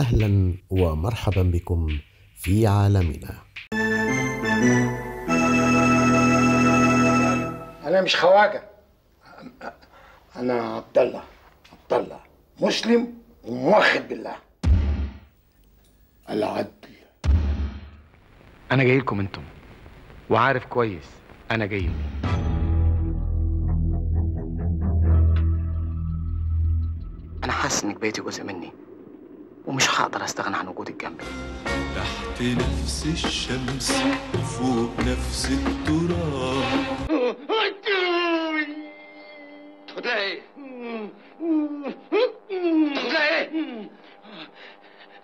أهلا ومرحبا بكم في عالمنا. أنا مش خواجة. أنا عبد الله. عبد الله. مسلم وموحد بالله. العدل. أنا جاي لكم أنتم. وعارف كويس أنا جاي لمين أنا حاسس إنك بقيتي جزء مني. ومش هقدر استغنى عن وجودك جنبي. تحت نفس الشمس وفوق نفس التراب.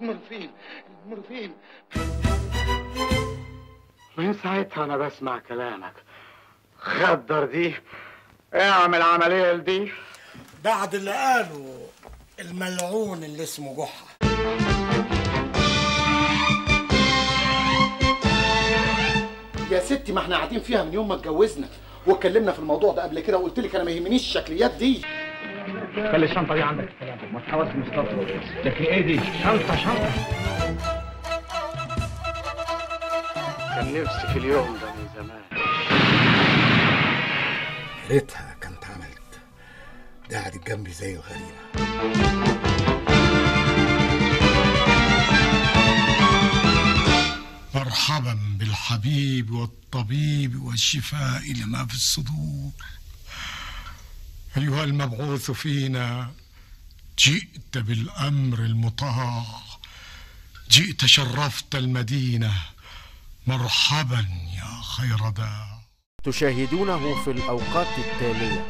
مرفين مرفين من ساعتها أنا بسمع كلامك. خدر دي اعمل عملية لدي. بعد اللي قاله الملعون اللي اسمه جحا. يا ستي ما إحنا قاعدين فيها من يوم ما اتجوزنا واتكلمنا في الموضوع ده قبل كده وقلت لك أنا ما يهمنيش الشكليات دي. خلي الشنطه دي عندك. ما تحاولش مستطر لكن إيه دي؟ شنطة شنطة. كان نفسي في اليوم ده من زمان. يا ريتها كانت عملت. ده قعدت جنبي زي الغريبه بالحبيب والطبيب والشفاء لما في الصدور. أيها المبعوث فينا جئت بالأمر المطاع. جئت شرفت المدينة. مرحبا يا خير داع تشاهدونه في الأوقات التالية.